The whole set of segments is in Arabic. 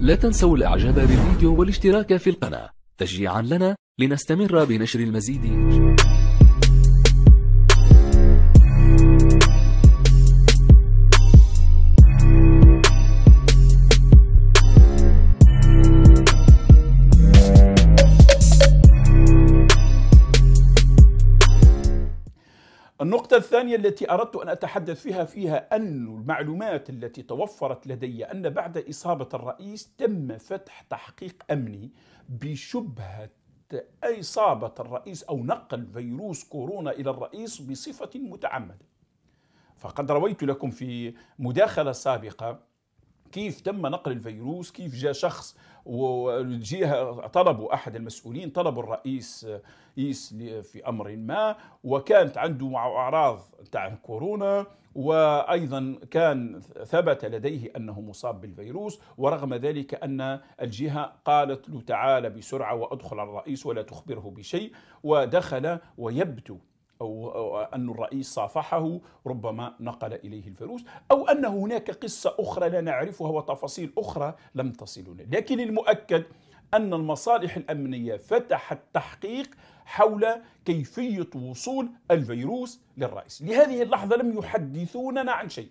لا تنسوا الإعجاب بالفيديو والاشتراك في القناة تشجيعا لنا لنستمر بنشر المزيد. النقطة الثانية التي أردت أن أتحدث فيها فيها أن المعلومات التي توفرت لدي أن بعد إصابة الرئيس تم فتح تحقيق أمني بشبهة إصابة الرئيس أو نقل فيروس كورونا إلى الرئيس بصفة متعمدة. فقد رويت لكم في مداخلة سابقة كيف تم نقل الفيروس؟ كيف جاء شخص والجهة طلبوا أحد المسؤولين طلبوا الرئيس رئيس في أمر ما وكانت عنده أعراض تاع كورونا وأيضا كان ثبت لديه أنه مصاب بالفيروس ورغم ذلك أن الجهة قالت له تعال بسرعة وأدخل على الرئيس ولا تخبره بشيء ودخل ويبدو أو أن الرئيس صافحه ربما نقل إليه الفيروس أو أن هناك قصة أخرى لا نعرفها وتفاصيل أخرى لم تصلنا. لكن المؤكد أن المصالح الأمنية فتحت تحقيق حول كيفية وصول الفيروس للرئيس. لهذه اللحظة لم يحدثوننا عن شيء.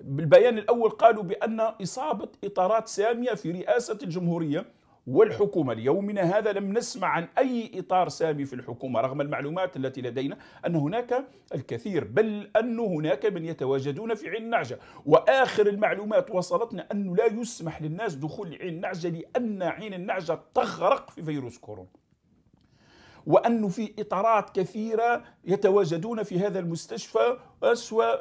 بالبيان الأول قالوا بأن إصابة إطارات سامية في رئاسة الجمهورية والحكومة ليومنا هذا لم نسمع عن أي إطار سامي في الحكومة رغم المعلومات التي لدينا أن هناك الكثير بل أن هناك من يتواجدون في عين النعجة. وآخر المعلومات وصلتنا أنه لا يسمح للناس دخول عين النعجة لأن عين النعجة تغرق في فيروس كورونا. وأنه في إطارات كثيرة يتواجدون في هذا المستشفى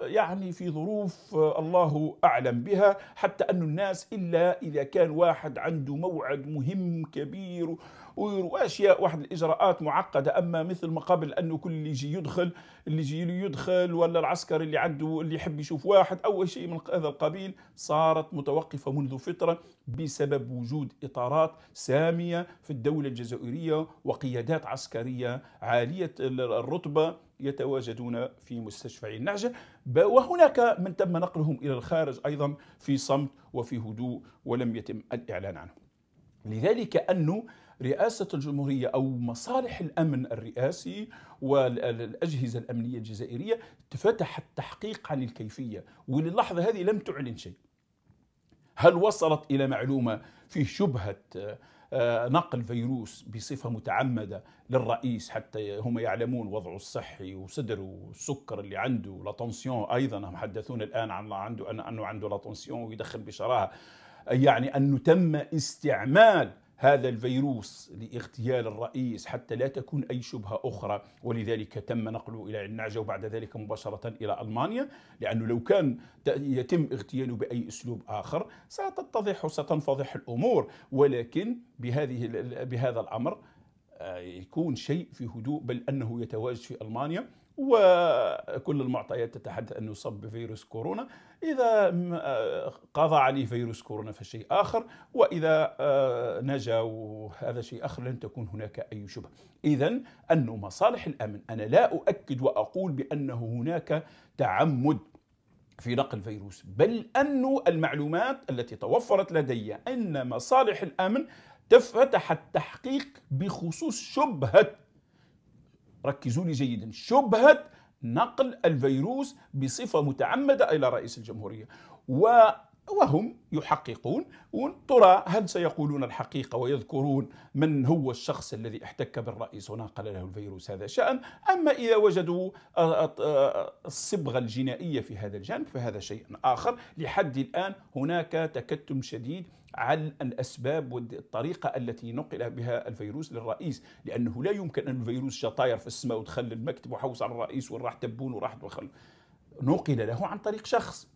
يعني في ظروف الله أعلم بها حتى أن الناس إلا إذا كان واحد عنده موعد مهم كبير وأشياء واحد الإجراءات معقدة. أما مثل ما قبل أنه كل اللي يجي يدخل اللي يجي يدخل ولا العسكري اللي عنده اللي يحب يشوف واحد أو شيء من هذا القبيل صارت متوقفة منذ فترة بسبب وجود إطارات سامية في الدولة الجزائرية وقيادات عسكرية عالية الرتبة. يتواجدون في مستشفى عين نعجة وهناك من تم نقلهم إلى الخارج أيضا في صمت وفي هدوء ولم يتم الإعلان عنه. لذلك أنه رئاسة الجمهورية أو مصالح الأمن الرئاسي والأجهزة الأمنية الجزائرية فتح التحقيق عن الكيفية. وللحظة هذه لم تعلن شيء. هل وصلت إلى معلومة في شبهة نقل فيروس بصفة متعمدة للرئيس حتى هم يعلمون وضعه الصحي وصدره والسكر اللي عنده لاتونسيون أيضا هم حدثون الآن عن عنده أنه عنده لاتونسيون ويدخل بشراهة. يعني أنه تم استعمال هذا الفيروس لاغتيال الرئيس حتى لا تكون أي شبهة أخرى. ولذلك تم نقله إلى النعجة وبعد ذلك مباشرة إلى ألمانيا لأنه لو كان يتم اغتياله بأي أسلوب آخر ستتضح وستنفضح الأمور. ولكن بهذه بهذا الأمر آه، يكون شيء في هدوء بل أنه يتواجد في ألمانيا. وكل المعطيات تتحدث أنه يصاب بفيروس كورونا. إذا قضى عليه فيروس كورونا فشيء آخر وإذا آه، نجا وهذا شيء آخر لن تكون هناك أي شبهة. إذا أنه مصالح الأمن أنا لا أؤكد وأقول بأنه هناك تعمد في نقل الفيروس بل أن المعلومات التي توفرت لدي أن مصالح الأمن فتحت تحقيق بخصوص شبهة ركزوا لي جيدا. شبهة نقل الفيروس بصفة متعمدة إلى رئيس الجمهورية. و وهم يحققون. ترى هل سيقولون الحقيقة ويذكرون من هو الشخص الذي احتك بالرئيس ونقل له الفيروس هذا شأن. أما إذا وجدوا الصبغة الجنائية في هذا الجانب فهذا شيء آخر. لحد الآن هناك تكتم شديد عن الأسباب والطريقة التي نقل بها الفيروس للرئيس لأنه لا يمكن أن الفيروس جاء طاير في السماء ودخل المكتب وحوس على الرئيس وراح تبون وراح دخل نقل له عن طريق شخص.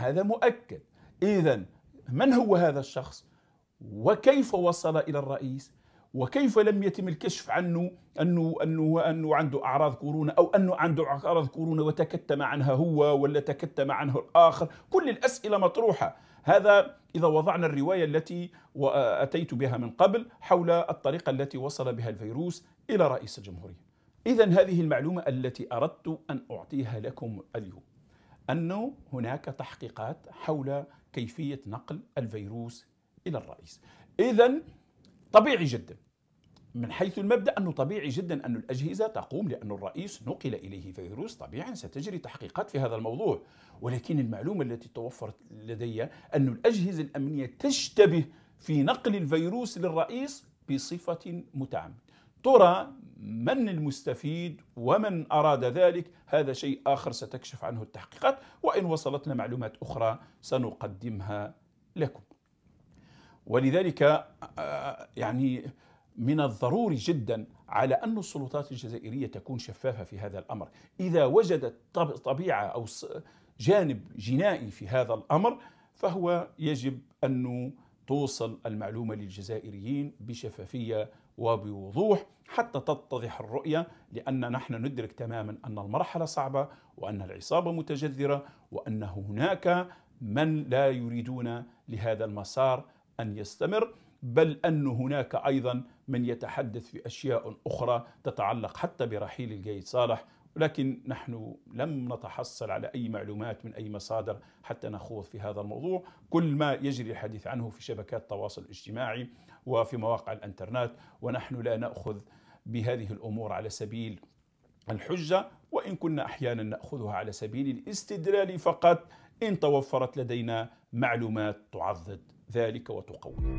هذا مؤكد. إذا من هو هذا الشخص؟ وكيف وصل إلى الرئيس؟ وكيف لم يتم الكشف عنه؟ أنه, أنه, أنه عنده أعراض كورونا أو أنه عنده أعراض كورونا وتكتم عنها هو ولا تكتم عنه الآخر؟ كل الأسئلة مطروحة. هذا إذا وضعنا الرواية التي أتيت بها من قبل حول الطريقة التي وصل بها الفيروس إلى رئيس الجمهورية. إذا هذه المعلومة التي أردت أن أعطيها لكم اليوم. أنه هناك تحقيقات حول كيفية نقل الفيروس إلى الرئيس. إذا طبيعي جدا من حيث المبدأ أنه طبيعي جدا أن الأجهزة تقوم لأن الرئيس نقل إليه فيروس. طبيعي ستجري تحقيقات في هذا الموضوع ولكن المعلومة التي توفرت لدي أن الأجهزة الأمنية تشتبه في نقل الفيروس للرئيس بصفة متعمدة. ترى من المستفيد ومن أراد ذلك؟ هذا شيء آخر ستكشف عنه التحقيقات وإن وصلتنا معلومات أخرى سنقدمها لكم. ولذلك آه، يعني من الضروري جدا على أن السلطات الجزائرية تكون شفافة في هذا الأمر. إذا وجدت طبيعة أو جانب جنائي في هذا الأمر فهو يجب أن توصل المعلومة للجزائريين بشفافية وبوضوح حتى تتضح الرؤية لأن نحن ندرك تماما أن المرحلة صعبة وأن العصابة متجذرة وأن هناك من لا يريدون لهذا المسار أن يستمر بل أن هناك أيضا من يتحدث في أشياء أخرى تتعلق حتى برحيل القيد صالح ولكن نحن لم نتحصل على أي معلومات من أي مصادر حتى نخوض في هذا الموضوع. كل ما يجري الحديث عنه في شبكات التواصل الاجتماعي وفي مواقع الإنترنت ونحن لا نأخذ بهذه الأمور على سبيل الحجة وإن كنا أحيانا نأخذها على سبيل الاستدلال فقط إن توفرت لدينا معلومات تعضد ذلك وتقوي.